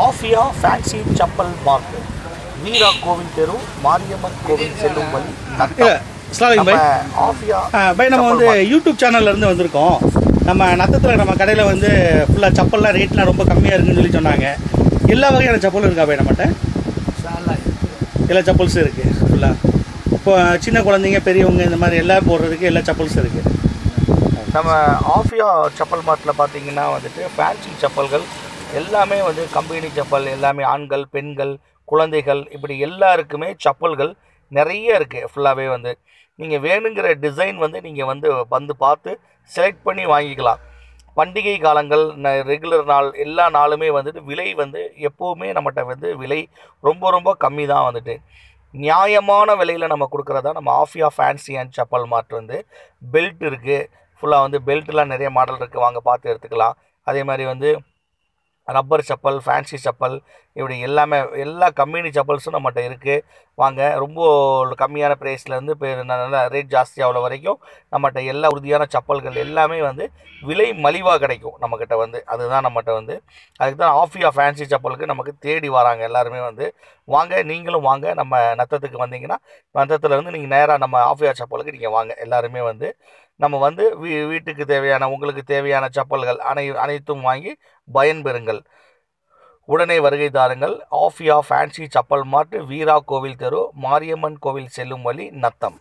Afiya fancy chappal mart Veera Kovil தெரு மாரியம்மன் கோவில் செல்லும் வழி ஆஃபியா பை நம்ம வந்து. யூடியூப் சேனல்ல இருந்து வந்திருக்கோம். நம்ம நத்தத்தில் நம்ம கடையில் வந்து ஃபுல்லாக செப்பல்லாம் ரேட்லாம் ரொம்ப கம்மியாக இருக்குன்னு சொல்லி சொன்னாங்க. எல்லா வகையான செப்பலும் இருக்கா பை நம்மகிட்ட? எல்லா செப்பல்ஸும் இருக்குது ஃபுல்லாக இப்போ சின்ன குழந்தைங்க பெரியவங்க இந்த மாதிரி எல்லாம் போடுறதுக்கு எல்லா செப்பல்ஸும் இருக்குது நம்ம ஆஃபியா செப்பல் மார்ட்டில் பார்த்தீங்கன்னா வந்துட்டு ஃபேன்சி செப்பல்கள் எல்லாமே வந்து கம்பெனி செப்பல் எல்லாமே ஆண்கள் பெண்கள் குழந்தைகள் இப்படி எல்லாருக்குமே செப்பல்கள் நிறைய இருக்குது ஃபுல்லாகவே வந்து நீங்கள் வேணுங்கிற டிசைன் வந்து நீங்கள் வந்து வந்து பார்த்து செலக்ட் பண்ணி வாங்கிக்கலாம். பண்டிகை காலங்கள் ரெகுலர் நாள் எல்லா நாளுமே வந்துட்டு விலை வந்து எப்போவுமே நம்மகிட்ட வந்து விலை ரொம்ப ரொம்ப கம்மி தான் வந்துட்டு. நியாயமான விலையில் நம்ம கொடுக்குறதா நம்ம Afiya fancy and chappal mart வந்து பெல்ட் இருக்குது ஃபுல்லாக வந்து பெல்ட்லாம் நிறைய மாடல் இருக்குது வாங்க பார்த்து எடுத்துக்கலாம். அதே மாதிரி வந்து ரப்பர் செப்பல் ஃபேன்சி செப்பல் இப்படி எல்லாமே எல்லா கம்பெனி செப்பல்ஸும் நம்மகிட்ட இருக்குது வாங்க ரொம்ப கம்மியான ப்ரைஸ்லேருந்து இப்போ நல்ல ரேட் ஜாஸ்தியாகிற வரைக்கும் நம்மகிட்ட எல்லா உறுதியான செப்பல்கள் எல்லாமே வந்து விலை மலிவாக கிடைக்கும் நம்மக்கிட்ட வந்து. அதுதான் நம்மகிட்ட வந்து. அதுக்கு தான் ஆஃபியா ஃபேன்சி செப்பலுக்கு நமக்கு தேடி வராங்க எல்லாருமே வந்து. வாங்க நீங்களும் வாங்க நம்ம நத்தத்துக்கு வந்தீங்கன்னா நத்தத்தில் நீங்கள் நேராக நம்ம ஆஃபியா செப்பலுக்கு நீங்கள் வாங்க எல்லாருமே வந்து. நம்ம வந்து வீ வீட்டுக்கு தேவையான உங்களுக்கு தேவையான செப்பல்கள் அனை அனைத்தும் வாங்கி பயன்பெறுங்கள் உடனே வருகை தாருங்கள். ஆஃபியா ஃபேன்சி செப்பல் மார்ட் வீரா கோவில் தெரு மாரியம்மன் கோவில் செல்லும் வழி நத்தம்.